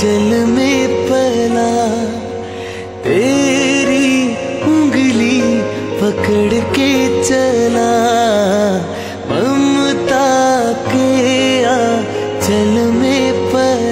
जल में पला तेरी उंगली पकड़ के चला। ममता के आ जल में पला।